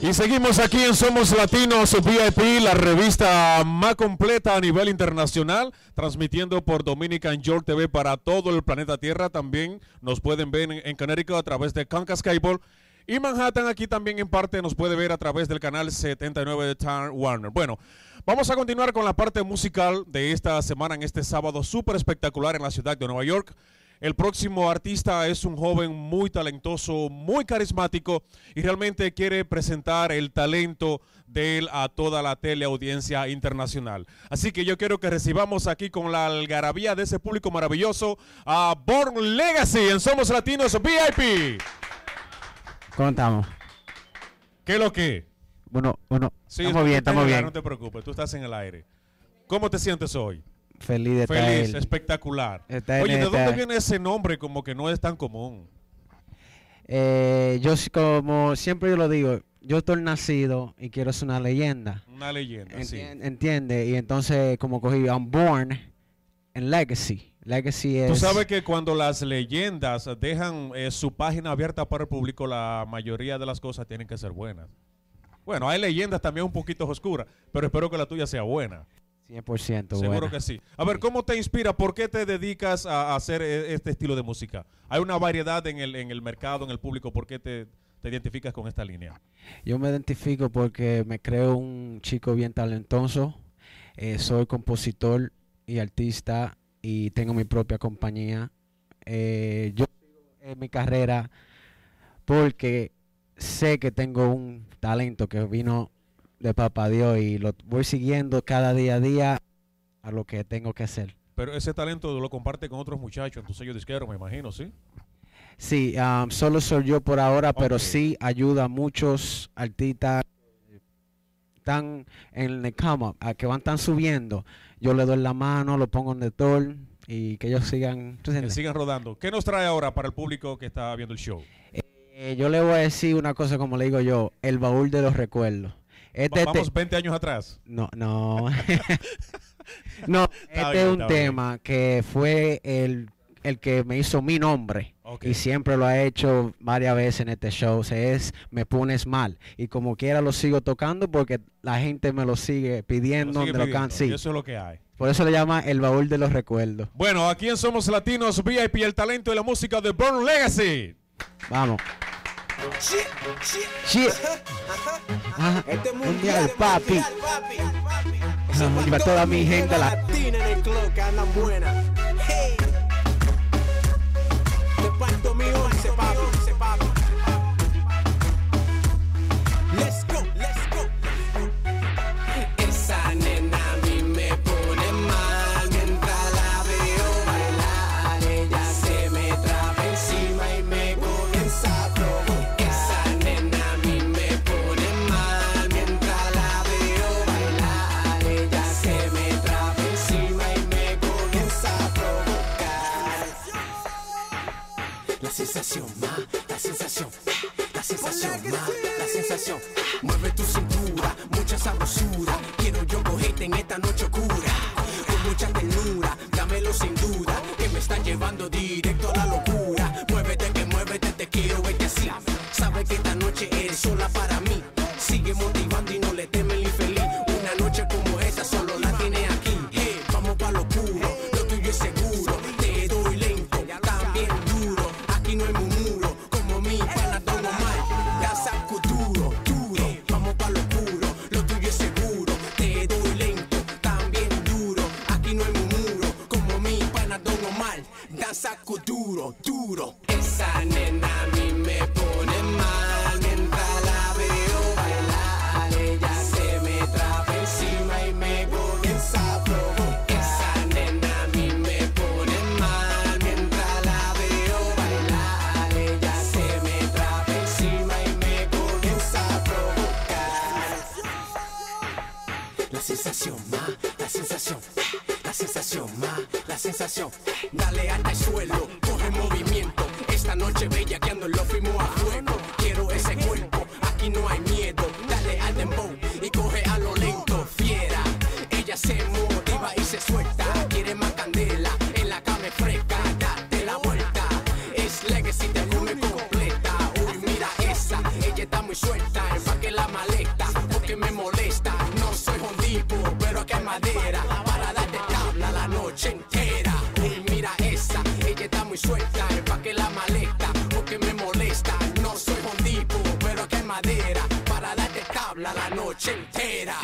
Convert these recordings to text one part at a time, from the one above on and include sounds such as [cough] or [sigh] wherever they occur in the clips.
Y seguimos aquí en Somos Latinos VIP, la revista más completa a nivel internacional, transmitiendo por Dominican York TV para todo el planeta Tierra. También nos pueden ver en, Connecticut a través de Comcast Cable. Y Manhattan aquí también en parte nos puede ver a través del canal 79 de Time Warner. Bueno, vamos a continuar con la parte musical de esta semana en este sábado súper espectacular en la ciudad de Nueva York. El próximo artista es un joven muy talentoso, muy carismático y realmente quiere presentar el talento de él a toda la teleaudiencia internacional. Así que yo quiero que recibamos aquí con la algarabía de ese público maravilloso a Born Legacy en Somos Latinos VIP. ¿Cómo estamos? ¿Qué es lo que? Bueno, bueno, Sí, estamos bien, estamos bien. No te preocupes, tú estás en el aire. ¿Cómo te sientes hoy? Feliz de estar Feliz, el- espectacular. Oye, ¿de dónde viene ese nombre como que no es tan común? Eh, yo como siempre yo lo digo, yo estoy nacido y quiero ser una leyenda. Una leyenda, sí. Entien- ¿Entiende? Y entonces como cogí, I'm born en Legacy. Legacy es... Tú sabes que cuando las leyendas dejan eh, su página abierta para el público, la mayoría de las cosas tienen que ser buenas. Bueno, hay leyendas también un poquito oscuras, pero espero que la tuya sea buena. 100% Seguro buena. que sí. A ver, ¿cómo te inspira? ¿Por qué te dedicas a, hacer eh, este estilo de música? Hay una variedad en el, en el mercado, en el público. ¿Por qué te, te identificas con esta línea? Yo me identifico porque me creo un chico bien talentoso. eh, soy compositor y artista y tengo mi propia compañía. Eh, yo sigo en mi carrera porque sé que tengo un talento que vino de papá Dios y lo voy siguiendo cada día a día a lo que tengo que hacer. Pero ese talento lo comparte con otros muchachos en tu sello disquero, me imagino, ¿sí? Sí, um, solo soy yo por ahora, pero sí ayuda a muchos artistas que están en el come up, a que van tan subiendo. Yo le doy la mano, lo pongo en el tour y que ellos sigan. ¿tú Que sigan rodando. ¿Qué nos trae ahora para el público que está viendo el show? Eh, yo le voy a decir una cosa como le digo yo, el baúl de los recuerdos. Este, Va- te- Vamos 20 años atrás. no, no. [laughs] [laughs] no, este bien, es un bien. tema que fue el, el que me hizo mi nombre. Y siempre lo ha hecho varias veces en este show. Se es Me Pones Mal. Y como quiera lo sigo tocando porque la gente me lo sigue pidiendo. Lo sigue donde lo pidiendo, can- sí. y Eso es lo que hay. Por eso le llama el baúl de los recuerdos. Bueno, aquí en Somos Latinos VIP, el talento y la música de Born Legacy. Vamos. Shit, shit. Shit. Ajá. Este Mundial, papi. mundial, papi. Y para toda mi gente la- latina en el club que andan buena. Sensación más, la sensación, la sensación más, la sensación. Mueve tu cintura, mucha sabrosura. Quiero yo cogerte en esta noche oscura. Con mucha ternura, dámelo sin duda. Que me está llevando Duro, duro. Esa nena a mí me pone mal mientras la veo bailar. Ella se me traba encima y me comienza a provocar. Esa nena a mí me pone mal mientras la veo bailar. Ella se me traba encima y me comienza a provocar. La sensación más, la sensación, la sensación más, la sensación. Dale hasta el suelo, coge movimiento. Esta noche bella que ando lo fuimos a fuego. Quiero ese cuerpo, aquí no hay miedo. Dale al dembow y coge a lo la noche entera.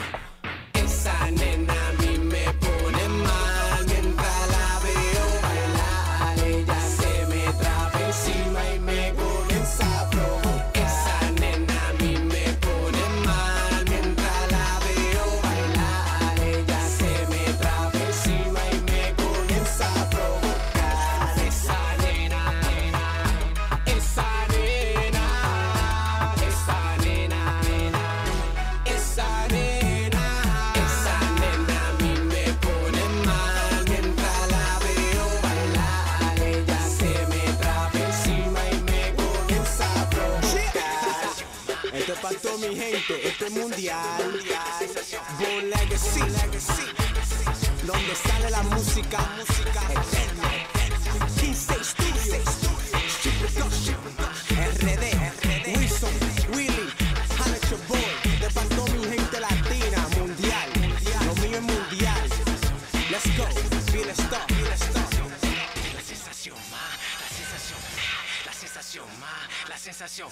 Esa nena Esto es mi gente, esto es mundial. Bull Legacy, donde sale la música, música eterna. Kingstate Studios, RD, Wilson, Willy, Alex your boy. De mi gente latina, mundial. Lo mío es mundial. Let's go, feel the stop, feel stop. La sensación más, la sensación, la sensación más, la sensación.